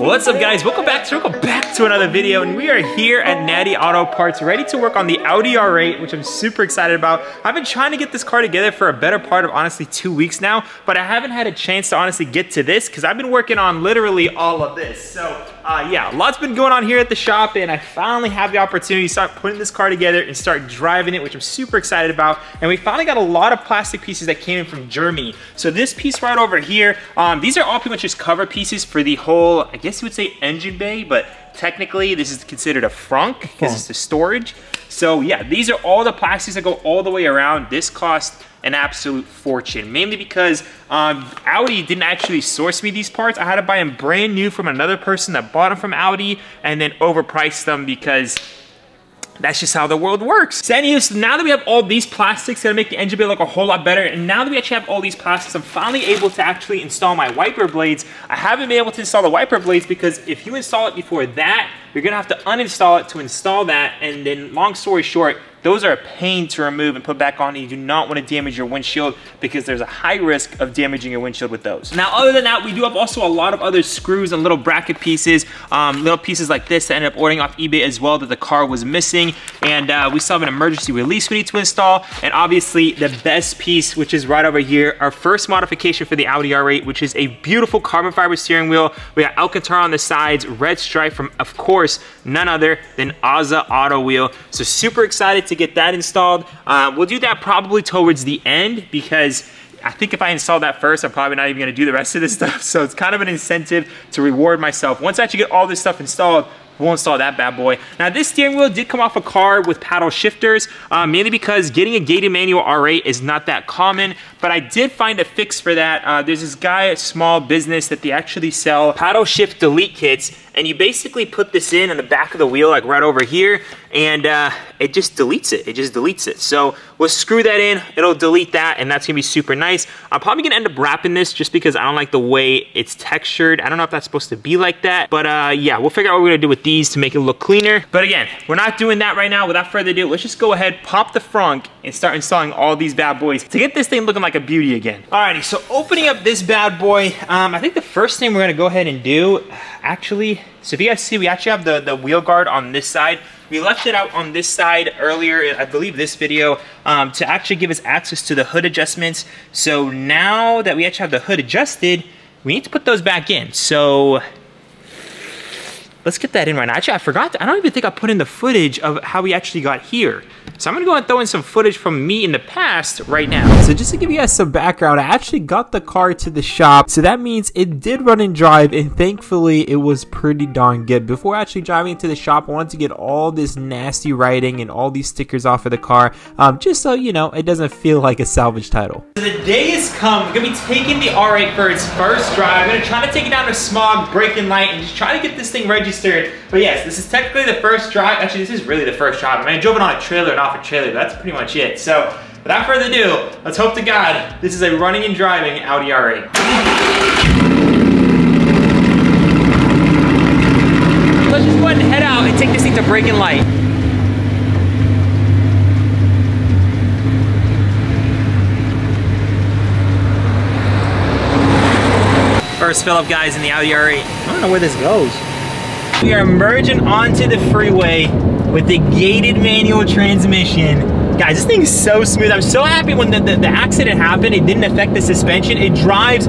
What's up guys, welcome back to welcome back to another video and we are here at Nadi Auto Parts ready to work on the Audi R8 which I'm super excited about. I've been trying to get this car together for a better part of honestly two weeks now but I haven't had a chance to honestly get to this because I've been working on literally all of this. So uh, yeah, a lot's been going on here at the shop and I finally have the opportunity to start putting this car together and start driving it which I'm super excited about and we finally got a lot of plastic pieces that came in from Germany. So this piece right over here, um, these are all pretty much just cover pieces for the whole, I guess you would say engine bay, but technically this is considered a frunk because it's the storage. So yeah, these are all the plastics that go all the way around. This cost an absolute fortune, mainly because um, Audi didn't actually source me these parts. I had to buy them brand new from another person that bought them from Audi and then overpriced them because that's just how the world works. So anyways, now that we have all these plastics, gonna make the engine bay look a whole lot better. And now that we actually have all these plastics, I'm finally able to actually install my wiper blades. I haven't been able to install the wiper blades because if you install it before that, you're gonna have to uninstall it to install that. And then long story short, those are a pain to remove and put back on. You do not want to damage your windshield because there's a high risk of damaging your windshield with those. Now, other than that, we do have also a lot of other screws and little bracket pieces, um, little pieces like this that ended up ordering off eBay as well that the car was missing. And uh, we still have an emergency release we need to install. And obviously the best piece, which is right over here, our first modification for the Audi R8, which is a beautiful carbon fiber steering wheel. We got Alcantara on the sides, red stripe from, of course, none other than Aza Auto Wheel. So super excited to get that installed. Uh, we'll do that probably towards the end because I think if I install that first, I'm probably not even gonna do the rest of this stuff. So it's kind of an incentive to reward myself. Once I actually get all this stuff installed, we'll install that bad boy. Now this steering wheel did come off a car with paddle shifters, uh, mainly because getting a gated manual R8 is not that common, but I did find a fix for that. Uh, there's this guy, a small business that they actually sell paddle shift delete kits, and you basically put this in on the back of the wheel, like right over here, and uh, it just deletes it. It just deletes it. So we'll screw that in, it'll delete that, and that's gonna be super nice. I'm probably gonna end up wrapping this just because I don't like the way it's textured. I don't know if that's supposed to be like that, but uh, yeah, we'll figure out what we're gonna do with these to make it look cleaner. But again, we're not doing that right now. Without further ado, let's just go ahead, pop the frunk, and start installing all these bad boys to get this thing looking like a beauty again. Alrighty, so opening up this bad boy, um, I think the first thing we're gonna go ahead and do, actually, so if you guys see, we actually have the, the wheel guard on this side. We left it out on this side earlier, I believe this video, um, to actually give us access to the hood adjustments. So now that we actually have the hood adjusted, we need to put those back in. So let's get that in right now. Actually, I forgot, to, I don't even think I put in the footage of how we actually got here. So I'm gonna go and throw in some footage from me in the past right now. So just to give you guys some background, I actually got the car to the shop. So that means it did run and drive and thankfully it was pretty darn good. Before actually driving to the shop, I wanted to get all this nasty writing and all these stickers off of the car. Um, just so, you know, it doesn't feel like a salvage title. So the day has come, I'm gonna be taking the R8 for its first drive. I'm gonna try to take it down to smog, braking light, and just try to get this thing registered. But yes, this is technically the first drive. Actually, this is really the first drive. I mean, I drove it on a trailer and off a trailer, but that's pretty much it. So without further ado, let's hope to God this is a running and driving Audi R8. Let's just go ahead and head out and take this thing to braking light. First fill up guys in the Audi R8. I don't know where this goes. We are merging onto the freeway with the gated manual transmission. Guys, this thing is so smooth. I'm so happy when the, the, the accident happened, it didn't affect the suspension. It drives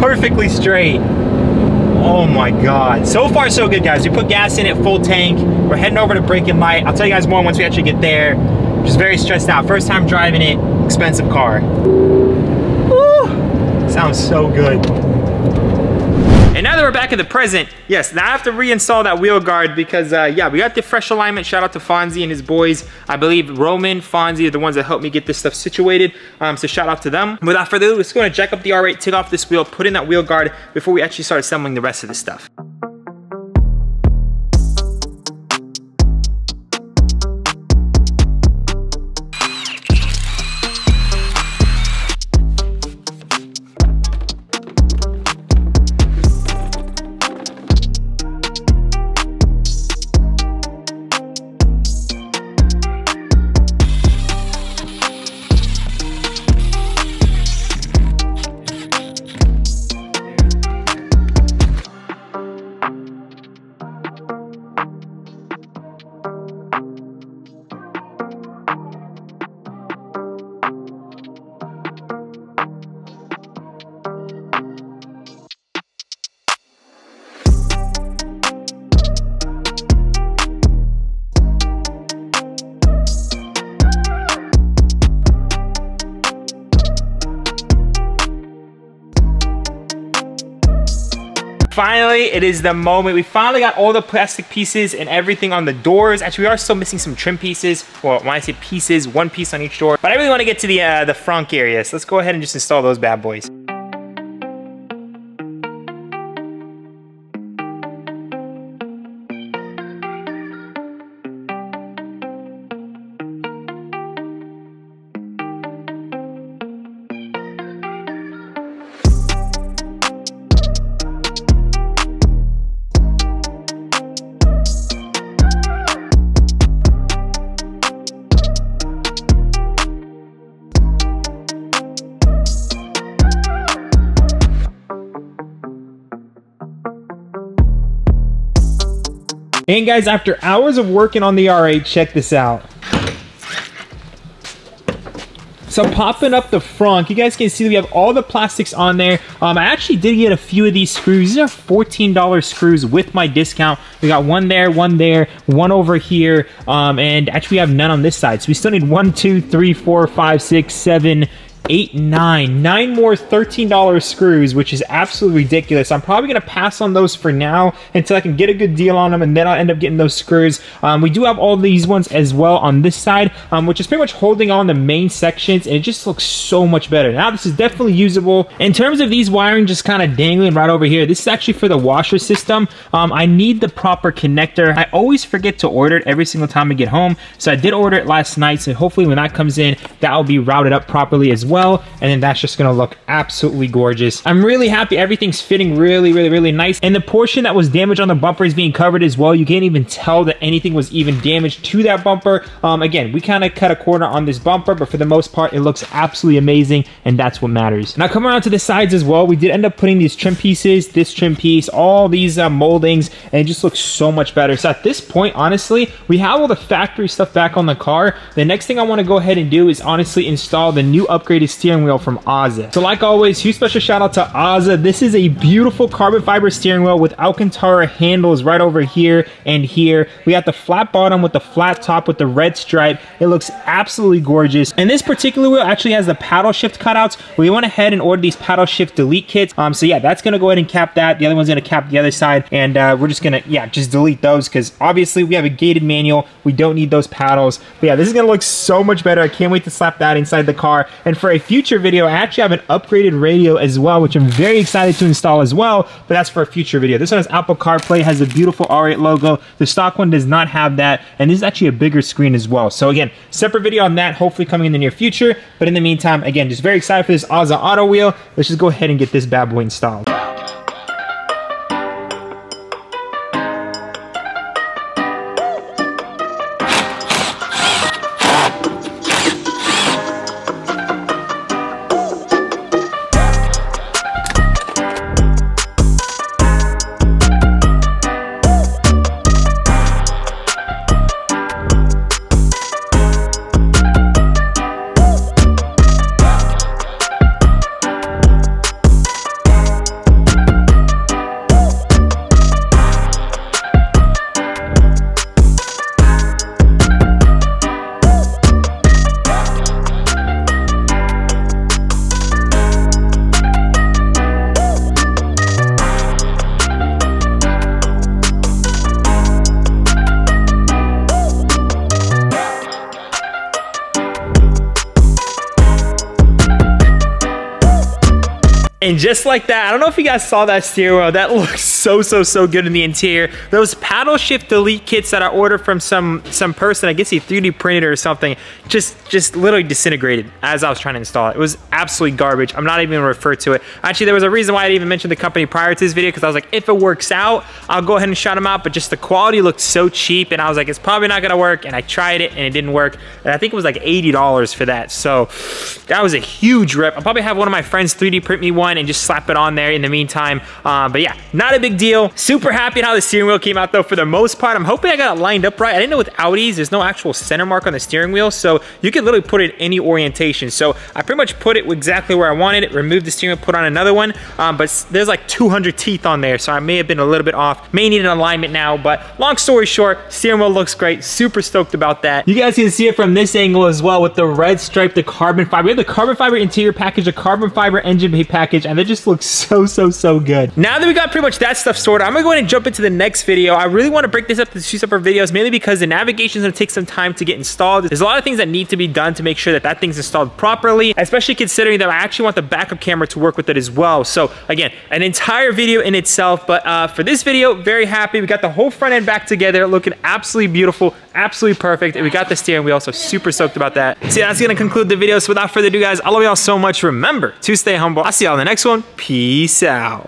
perfectly straight. Oh my God. So far, so good, guys. We put gas in it, full tank. We're heading over to braking light. I'll tell you guys more once we actually get there. Just very stressed out. First time driving it, expensive car. Woo! Sounds so good. And now that we're back in the present, yes, now I have to reinstall that wheel guard because, uh, yeah, we got the fresh alignment. Shout out to Fonzie and his boys. I believe Roman, Fonzie are the ones that helped me get this stuff situated. Um, so shout out to them. Without further ado, let's go and jack up the R8, take off this wheel, put in that wheel guard before we actually start assembling the rest of the stuff. Finally, it is the moment. We finally got all the plastic pieces and everything on the doors. Actually, we are still missing some trim pieces. Well, when I say pieces, one piece on each door. But I really want to get to the, uh, the front area. So let's go ahead and just install those bad boys. And guys, after hours of working on the R8, check this out. So popping up the front, you guys can see we have all the plastics on there. Um, I actually did get a few of these screws. These are $14 screws with my discount. We got one there, one there, one over here, um, and actually we have none on this side. So we still need one, two, three, four, five, six, seven, eight, nine, nine more $13 screws, which is absolutely ridiculous. I'm probably going to pass on those for now until I can get a good deal on them, and then I'll end up getting those screws. Um, we do have all these ones as well on this side, um, which is pretty much holding on the main sections, and it just looks so much better. Now, this is definitely usable. In terms of these wiring just kind of dangling right over here, this is actually for the washer system. Um, I need the proper connector. I always forget to order it every single time I get home, so I did order it last night, so hopefully when that comes in, that will be routed up properly as well well, and then that's just gonna look absolutely gorgeous. I'm really happy everything's fitting really, really, really nice. And the portion that was damaged on the bumper is being covered as well. You can't even tell that anything was even damaged to that bumper. Um, again, we kind of cut a corner on this bumper, but for the most part, it looks absolutely amazing, and that's what matters. Now, come around to the sides as well. We did end up putting these trim pieces, this trim piece, all these uh, moldings, and it just looks so much better. So at this point, honestly, we have all the factory stuff back on the car. The next thing I want to go ahead and do is honestly install the new upgraded steering wheel from Aza. So like always, huge special shout out to Aza. This is a beautiful carbon fiber steering wheel with Alcantara handles right over here and here. We got the flat bottom with the flat top with the red stripe. It looks absolutely gorgeous. And this particular wheel actually has the paddle shift cutouts. We went ahead and ordered these paddle shift delete kits. Um, so yeah, that's gonna go ahead and cap that. The other one's gonna cap the other side. And uh, we're just gonna, yeah, just delete those because obviously we have a gated manual. We don't need those paddles. But yeah, this is gonna look so much better. I can't wait to slap that inside the car. And for a future video, I actually have an upgraded radio as well, which I'm very excited to install as well, but that's for a future video. This one has Apple CarPlay, has a beautiful R8 logo. The stock one does not have that, and this is actually a bigger screen as well. So again, separate video on that, hopefully coming in the near future. But in the meantime, again, just very excited for this Aza Auto Wheel. Let's just go ahead and get this bad boy installed. And just like that, I don't know if you guys saw that steering wheel. That looks so, so, so good in the interior. Those paddle shift delete kits that I ordered from some some person, I guess he 3D printed or something, just just literally disintegrated as I was trying to install it. It was absolutely garbage. I'm not even gonna refer to it. Actually, there was a reason why I didn't even mention the company prior to this video because I was like, if it works out, I'll go ahead and shout them out. But just the quality looked so cheap and I was like, it's probably not gonna work. And I tried it and it didn't work. And I think it was like $80 for that. So that was a huge rip. I'll probably have one of my friends 3D print me one and just slap it on there in the meantime. Uh, but yeah, not a big deal. Super happy how the steering wheel came out though for the most part. I'm hoping I got it lined up right. I didn't know with Audis, there's no actual center mark on the steering wheel. So you can literally put it in any orientation. So I pretty much put it exactly where I wanted it, removed the steering wheel, put on another one. Um, but there's like 200 teeth on there. So I may have been a little bit off. May need an alignment now. But long story short, steering wheel looks great. Super stoked about that. You guys can see it from this angle as well with the red stripe, the carbon fiber. We have the carbon fiber interior package, the carbon fiber engine bay and they just look so, so, so good. Now that we got pretty much that stuff sorted, I'm gonna go ahead and jump into the next video. I really wanna break this up into two separate videos, mainly because the navigation is gonna take some time to get installed. There's a lot of things that need to be done to make sure that that thing's installed properly, especially considering that I actually want the backup camera to work with it as well. So again, an entire video in itself, but uh, for this video, very happy. We got the whole front end back together, looking absolutely beautiful, absolutely perfect. And we got the steering wheel, so super stoked about that. So yeah, that's gonna conclude the video. So without further ado, guys, I love y'all so much. Remember to stay humble. I'll see y'all in the next one. Peace out.